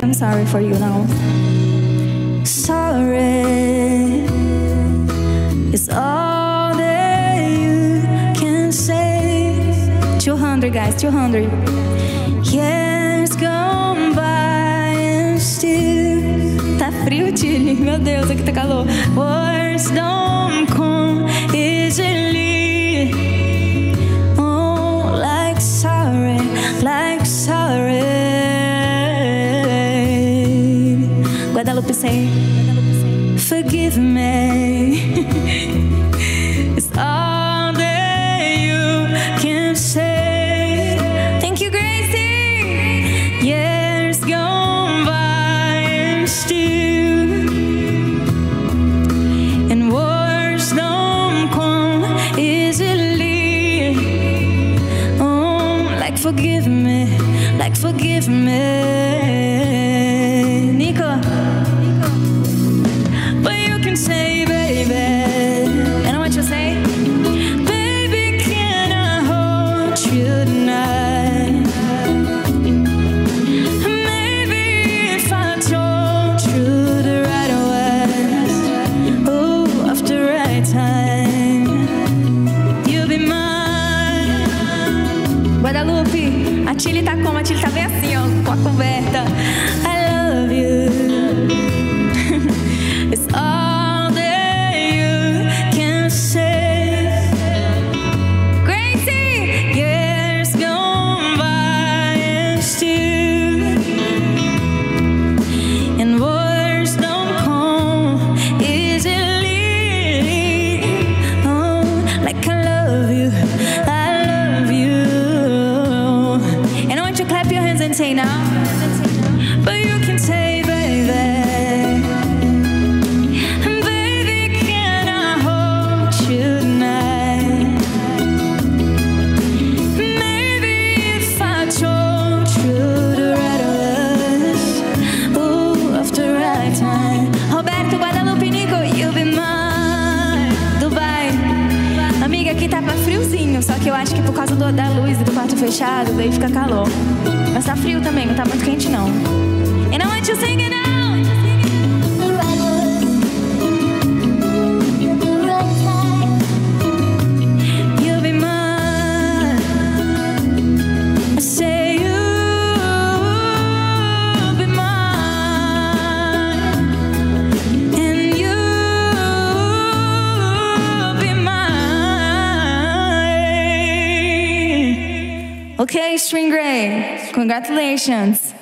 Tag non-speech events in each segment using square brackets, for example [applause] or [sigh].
I'm sorry for you now. Sorry is all that you can say. 200, guys, 200. Years gone by and still. Tá frio, Tilly? Meu Deus, aqui tá calor. Words don't come Guadalupe say, forgive me. [laughs] it's all that you can say. Thank you, Gracie. Years gone by and still. And words don't come easily. Oh, like forgive me, like forgive me, Nico. Tá como? A Tilly tá bem assim, ó, com a coberta. Say now. But you can say, aqui tá pra friozinho, só que eu acho que por causa do- da luz e do quarto fechado, daí fica calor. Mas tá frio também, não tá muito quente não. And I want you singing now. Okay, String Gray, congratulations.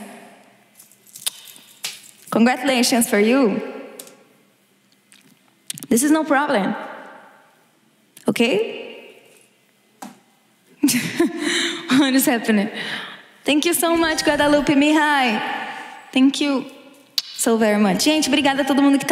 Congratulations for you. This is no problem. Okay? [laughs] what is happening? Thank you so much, Guadalupe Mihai. Thank you so very much. Gente, obrigada a todo mundo que tá